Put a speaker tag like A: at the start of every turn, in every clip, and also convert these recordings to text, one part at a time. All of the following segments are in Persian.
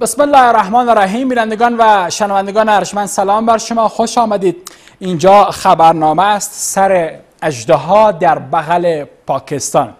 A: بسم الله الرحمن الرحیم بینندگان و شنوندگان ارجمند سلام بر شما خوش آمدید. اینجا خبرنامه است سر اجدها در بغل پاکستان.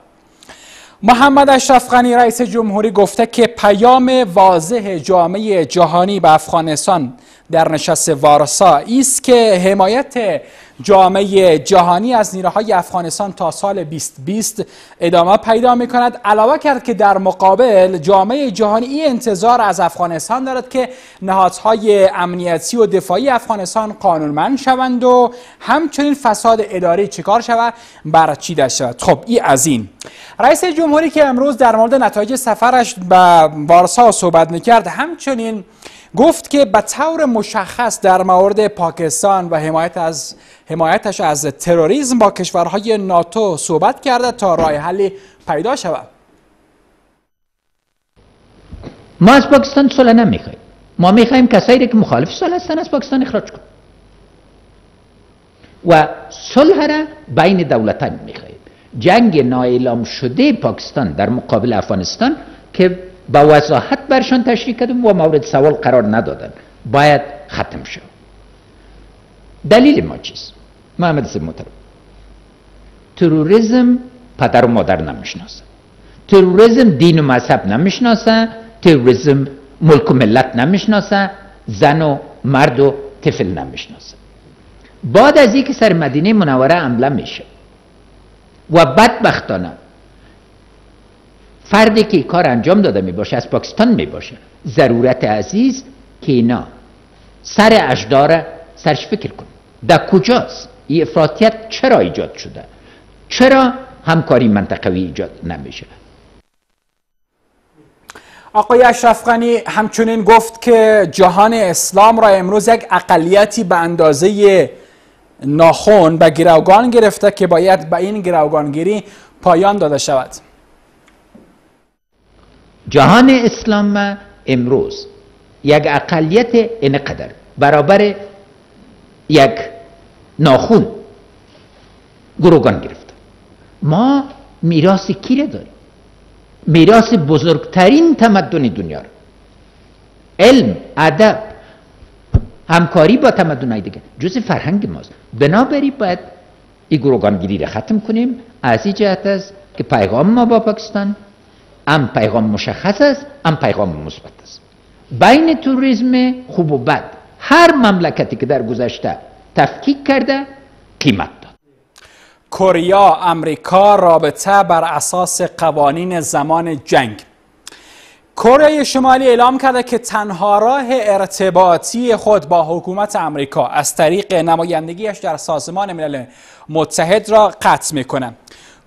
A: محمد اشرف غنی رئیس جمهوری گفته که پیام واضح جامعه جهانی به افغانستان در نشست وارسا است که حمایت جامعه جهانی از نیروهای افغانستان تا سال 2020 ادامه پیدا می کند علاوه کرد که در مقابل جامعه جهانی این انتظار از افغانستان دارد که نهادهای امنیتی و دفاعی افغانستان قانونمند شوند و همچنین فساد اداری چکار شود؟ برچیده شود؟ خب این از این. رئیس جمهوری که امروز در مورد نتایج سفرش به وارسا صحبت می‌کرد همچنین گفت که به طور مشخص در مورد پاکستان و حمایت از حمایتش از تروریسم با کشورهای ناتو صحبت کرده تا راه حلی پیدا شود.
B: ما از پاکستان صلح نمی‌خوایم. ما می‌خوایم کسایی که مخالف صلح هستن از پاکستان اخراج کنیم و صلح را بین دولتان می‌خوایم. جنگ نااعلام شده پاکستان در مقابل افغانستان که با وضاحت برشان تشریح کردم و مورد سوال قرار ندادن. باید ختم شد دلیل ما چیست؟ محمد سید محترم تروریسم پدر و مادر نمی‌شناسه. تروریسم دین و مذهب نمی‌شناسه. تروریسم ملک و ملت نمی‌شناسه. زن و مرد و طفل نمی‌شناسه. بعد از اینکه سر مدینه منوره حمله میشه و بدبختانه فردی که کار انجام داده می باشه از پاکستان می باشه ضرورت عزیز که اینا سر اجدار سرش فکر کن در کجاست؟ این افراطیت چرا ایجاد شده؟ چرا همکاری منطقوی ایجاد نمیشه؟
A: آقای اشرف غنی همچنین گفت که جهان اسلام را امروز یک اقلیتی به اندازه ناخون به گروگان گرفته که باید به این گروگانگیری پایان داده شود.
B: جهان اسلام امروز یک اقلیت اینقدر برابر یک ناخون. گروگان گرفت. ما میراث کی داریم. میراث بزرگترین تمدن دنیا رو. علم ادب همکاری با تمدن های دیگه. جز فرهنگ ماست. بنابراین باید این گروگانگیری رو ختم کنیم. از این جهت است که پیغام ما با پاکستان هم پیغام مشخص است هم پیغام مثبت است. بین توریسم خوب و بد. هر مملکتی که در گذشته تفکیک کرده قیمت داد.
A: کوریا امریکا رابطه بر اساس قوانین زمان جنگ. کره شمالی اعلام کرده که تنها راه ارتباطی خود با حکومت امریکا از طریق نمایندگیش در سازمان ملل متحد را قطع می‌کنه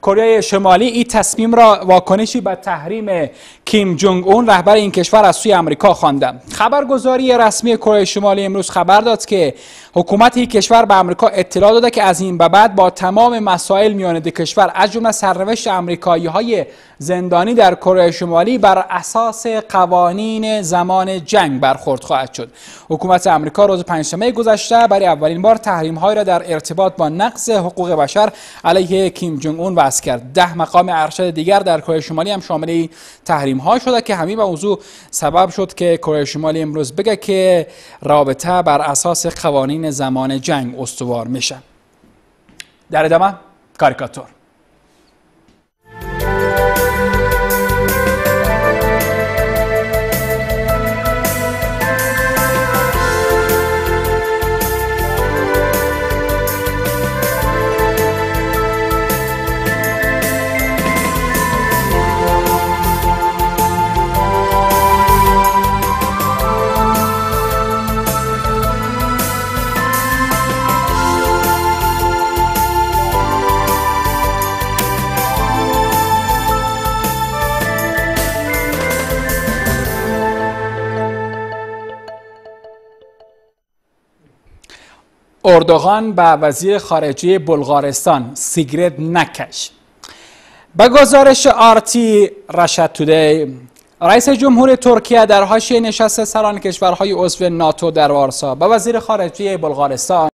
A: کره شمالی این تصمیم را واکنشی به تحریم کیم جونگ اون رهبر این کشور از سوی آمریکا خوانده خبرگزاری رسمی کره شمالی امروز خبر داد که حکومت این کشور به آمریکا اطلاع داده که از این به بعد با تمام مسائل میان دو کشور از جمله سرنوشت آمریکایی های زندانی در کره شمالی بر اساس قوانین زمان جنگ برخورد خواهد شد. حکومت آمریکا روز پنجشنبه گذشته برای اولین بار تحریم را در ارتباط با نقض حقوق بشر علیه کیم جونگ اون وضع کرد. ده مقام ارشد دیگر در کره شمالی هم شامل تحریم ها شده که همین موضوع سبب شد که کره شمالی امروز بگه که رابطه بر اساس قوانین زمان جنگ استوار میشه. در ادامه کاریکاتور. اردوغان به وزیر خارجه بلغارستان سیگرت نکش. به گزارش آرتی رشد توده رئیس جمهور ترکیه در حاشیه نشست سران کشورهای عضو ناتو در وارسا. به وزیر خارجه بلغارستان